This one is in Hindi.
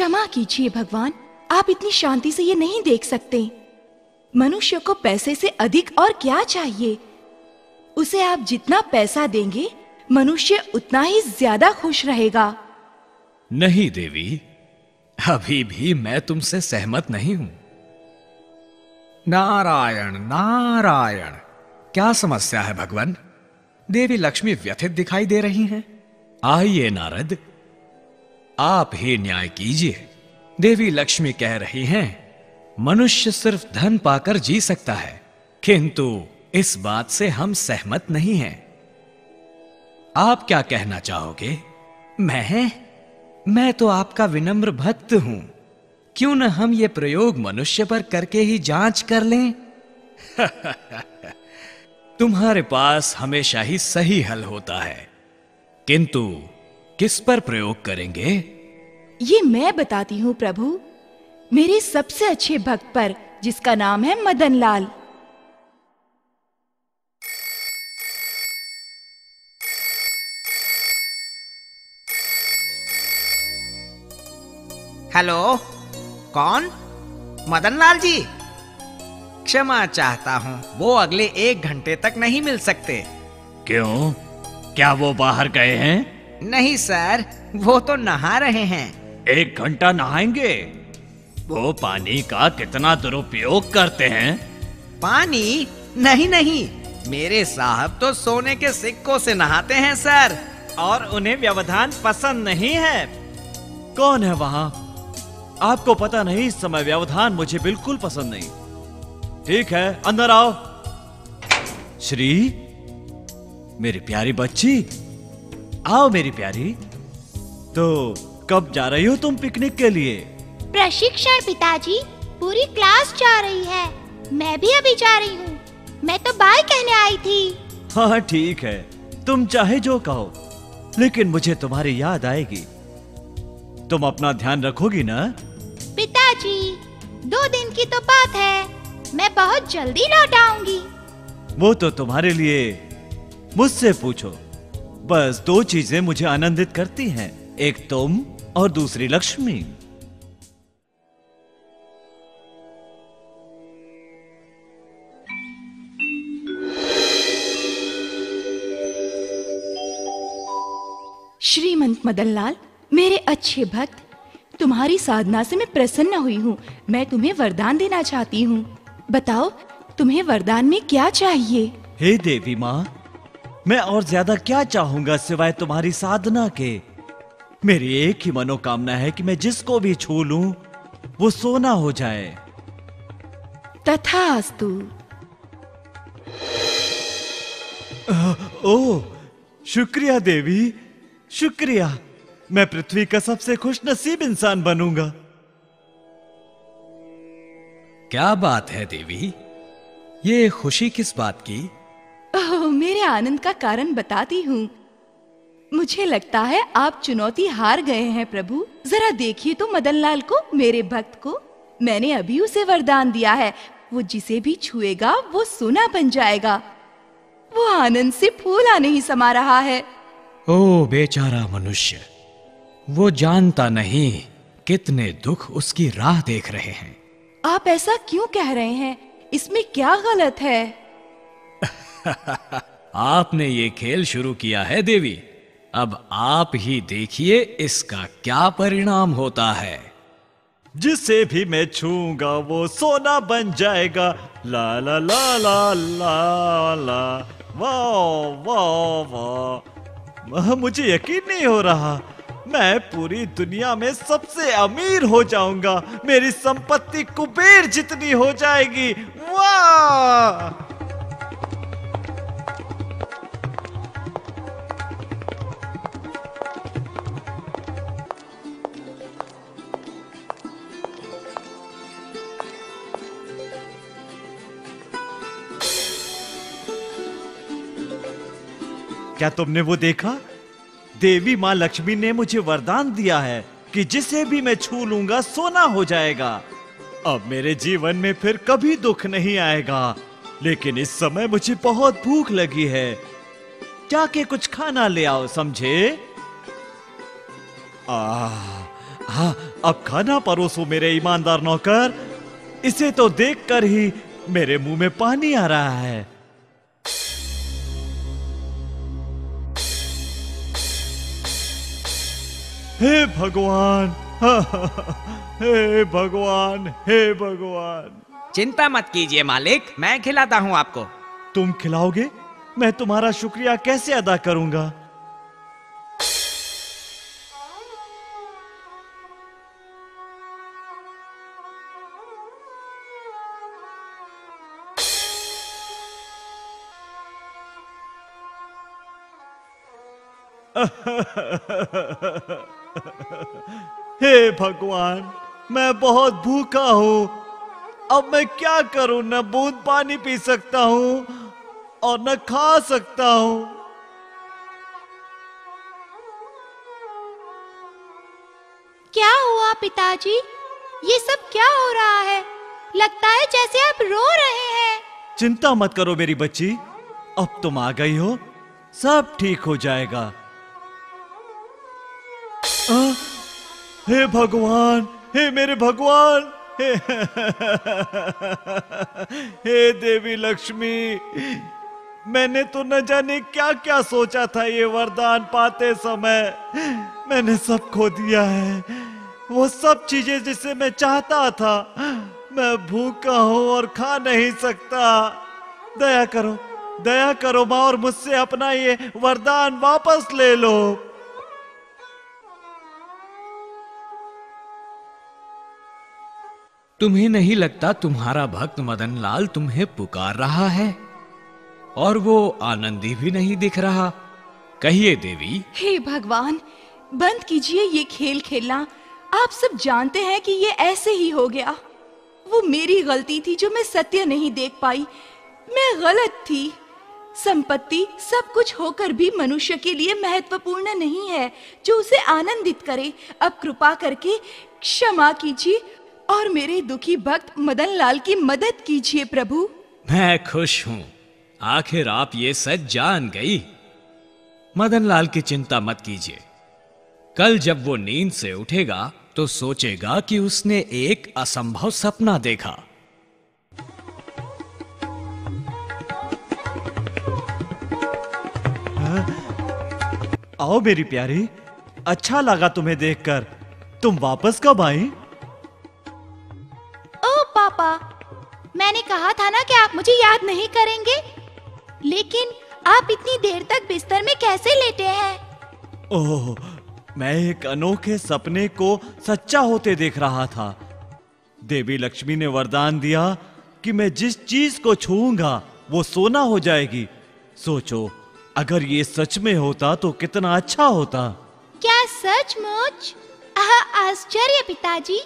क्षमा कीजिए भगवान आप इतनी शांति से ये नहीं देख सकते। मनुष्य को पैसे से अधिक और क्या चाहिए? उसे आप जितना पैसा देंगे मनुष्य उतना ही ज़्यादा खुश रहेगा। नहीं देवी अभी भी मैं तुमसे सहमत नहीं हूँ। नारायण नारायण क्या समस्या है भगवान? देवी लक्ष्मी व्यथित दिखाई दे रही हैं। आइए नारद आप ही न्याय कीजिए। देवी लक्ष्मी कह रही हैं, मनुष्य सिर्फ़ धन पाकर जी सकता है, किंतु इस बात से हम सहमत नहीं हैं। आप क्या कहना चाहोगे? मैं मैं तो आपका विनम्र भक्त हूँ। क्यों न हम ये प्रयोग मनुष्य पर करके ही जाँच कर लें? तुम्हारे पास हमेशा ही सही हल होता है, किंतु किस पर प्रयोग करेंगे? ये मैं बताती हूँ प्रभु। मेरे सबसे अच्छे भक्त पर जिसका नाम है मदन लाल हेलो कौन? मदन लाल जी। क्षमा चाहता हूँ वो अगले एक घंटे तक नहीं मिल सकते। क्यों? क्या वो बाहर गए हैं? नहीं सर वो तो नहा रहे हैं। एक घंटा नहाएँगे? वो पानी का कितना दुरुपयोग करते हैं? पानी? नहीं नहीं मेरे साहब तो सोने के सिक्कों से नहाते हैं सर और उन्हें व्यवधान पसंद नहीं है। कौन है वहाँ? आपको पता नहीं इस समय व्यवधान मुझे बिल्कुल पसंद नहीं। ठीक है अंदर आओ। श्री मेरी प्यारी बच्ची आओ मेरी प्यारी। तो कब जा रही हो तुम पिकनिक के लिए? प्रशिक्षण पिताजी पूरी क्लास जा रही है। मैं भी अभी जा रही हूँ। मैं तो बाय कहने आई थी। हाँ ठीक है। तुम चाहे जो कहो लेकिन मुझे तुम्हारी याद आएगी। तुम अपना ध्यान रखोगी ना? पिताजी दो दिन की तो बात है। मैं बहुत जल्दी लौट आऊँगी। वो तो तुम्हारे लिए मुझसे पूछो। बस दो चीज़ें मुझे आनंदित करती हैं एक तुम और दूसरी लक्ष्मी। श्रीमंत मदनलाल मेरे अच्छे भक्त तुम्हारी साधना से मैं प्रसन्न हुई हूँ। मैं तुम्हें वरदान देना चाहती हूँ। बताओ तुम्हें वरदान में क्या चाहिए? हे देवी माँ मैं और ज़्यादा क्या चाहूँगा सिवाय तुम्हारी साधना के? मेरी एक ही मनोकामना है कि मैं जिसको भी छू लूँ वो सोना हो जाए। तथास्तु। ओ शुक्रिया देवी शुक्रिया। मैं पृथ्वी का सबसे खुश नसीब इंसान बनूँगा। क्या बात है देवी? ये खुशी किस बात की? आनंद का कारण बताती हूँ। मुझे लगता है आप चुनौती हार गए हैं प्रभु। जरा देखिए तो मदनलाल को मेरे भक्त को। मैंने अभी उसे वरदान दिया है। वो जिसे भी छुएगा वो सोना बन जाएगा। वो आनंद से फूला नहीं समा रहा है। ओ बेचारा मनुष्य वो जानता नहीं कितने दुख उसकी राह देख रहे हैं। आप ऐसा क्यों कह रहे हैं? इसमें क्या गलत है? आपने ये खेल शुरू किया है, देवी। अब आप ही देखिए इसका क्या परिणाम होता है। जिसे भी मैं छूँगा, वो सोना बन जाएगा। ला ला ला ला ला ला। वाह वाह वाह मुझे यकीन नहीं हो रहा। मैं पूरी दुनिया में सबसे अमीर हो जाऊँगा। मेरी संपत्ति कुबेर जितनी हो जाएगी। वाह! क्या तुमने वो देखा? देवी माँ लक्ष्मी ने मुझे वरदान दिया है कि जिसे भी मैं छू लूँगा, सोना हो जाएगा। अब मेरे जीवन में फिर कभी दुख नहीं आएगा, लेकिन इस समय मुझे बहुत भूख लगी है। जाके कुछ खाना ले आओ, समझे? हाँ अब खाना परोसो मेरे ईमानदार नौकर। इसे तो देखकर ही मेरे मुँह में पानी आ रहा है। हे भगवान हे भगवान हे भगवान। चिंता मत कीजिए मालिक मैं खिलाता हूँ आपको। तुम खिलाओगे? मैं तुम्हारा शुक्रिया कैसे अदा करूँगा? हे भगवान मैं बहुत भूखा हूँ। अब मैं क्या करूँ? न बूंद पानी पी सकता हूँ और न खा सकता हूँ। क्या हुआ पिताजी? ये सब क्या हो रहा है? लगता है जैसे आप रो रहे हैं। चिंता मत करो मेरी बच्ची। अब तुम आ गई हो सब ठीक हो जाएगा। हे भगवान हे मेरे भगवान हे, हे देवी लक्ष्मी मैंने तो न जाने क्या क्या सोचा था ये वरदान पाते समय। मैंने सब खो दिया है। वो सब चीज़ें जिसे मैं चाहता था मैं भूखा हूँ और खा नहीं सकता। दया करो दया करो माँ और मुझसे अपना ये वरदान वापस ले लो। तुम्हें नहीं लगता तुम्हारा भक्त मदन लाल तुम्हें पुकार रहा है? और वो आनंदी भी नहीं दिख रहा। कहिए देवी। हे भगवान, बंद कीजिए ये खेल खेलना। आप सब जानते हैं कि ये ऐसे ही हो गया। वो मेरी गलती थी जो मैं सत्य नहीं देख पाई। मैं गलत थी। संपत्ति सब कुछ होकर भी मनुष्य के लिए महत्वपूर्ण नहीं है, जो उसे आनंदित करे। अब कृपा करके क्षमा कीजिए और मेरे दुखी भक्त मदन लाल की मदद कीजिए प्रभु। मैं खुश हूँ। आखिर आप ये सच जान गई। मदन लाल की चिंता मत कीजिए। कल जब वो नींद से उठेगा तो सोचेगा कि उसने एक असंभव सपना देखा। आओ मेरी प्यारी अच्छा लगा तुम्हें देखकर। तुम वापस कब आई? कहा था ना कि आप मुझे याद नहीं करेंगे? लेकिन आप इतनी देर तक बिस्तर में कैसे लेटे हैं? ओह मैं एक अनोखे सपने को सच्चा होते देख रहा था। देवी लक्ष्मी ने वरदान दिया कि मैं जिस चीज़ को छूऊँगा वो सोना हो जाएगी। सोचो अगर ये सच में होता तो कितना अच्छा होता। क्या सचमुच? आश्चर्य पिताजी।